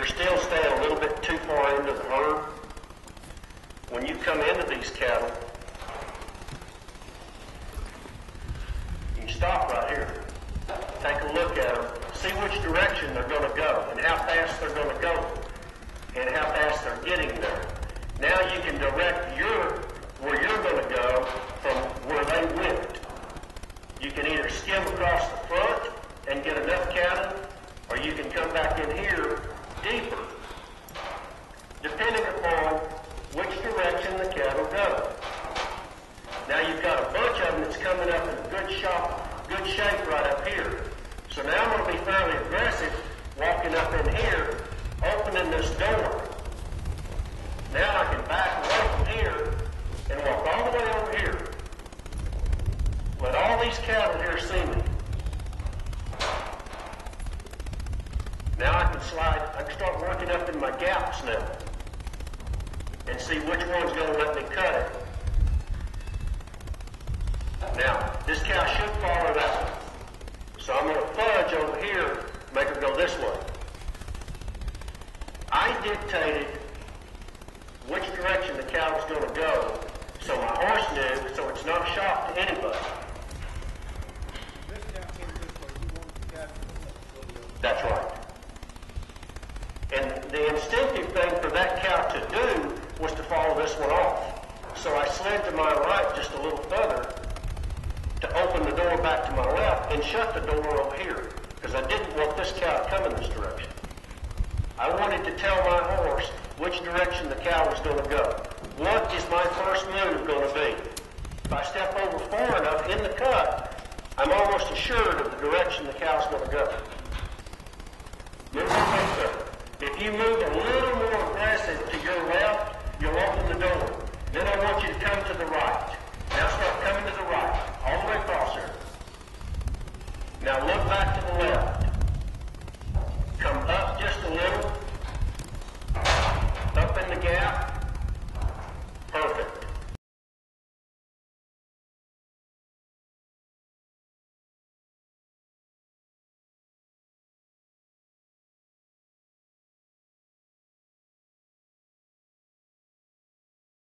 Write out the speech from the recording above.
you're still staying a little bit too far into the herd. When you come into these cattle, you stop right here. Take a look at them, see which direction they're going to go and how fast they're going to go and how fast they're getting there. Now you can direct your where you're going to go from where they went. You can either skim across the front and get enough cattle, or you can come back in here deeper, depending upon which direction the cattle go. Now you've got a bunch of them that's coming up in good shop, good shape right up here. So now I'm going to be fairly aggressive walking up in here, opening this door. Now I can back away from here and walk all the way over here. Let all these cattle here see me. Now I can slide, I can start working up in my gaps now and see which one's going to let me cut it. Now, this cow should follow that one. So I'm going to fudge over here, make her go this way. I dictated which direction the cow was going to go, so my horse knew, so it's not a shock to anybody. That's cow came this way, you wanted the cow to go this way. That's right. And the instinctive thing for that cow to do was to follow this one off. So I slid to my right just a little further to open the door back to my left and shut the door over here because I didn't want this cow to come in this direction. I wanted to tell my horse which direction the cow was going to go. What is my first move going to be? If I step over far enough in the cut, I'm almost assured of the direction the cow's going to go. Move if you move a little more aggressive to your left, you'll open the door. Then I want you to come to the right. Now start coming to the right, all the way across here. Now look back to the left. Come up just a little.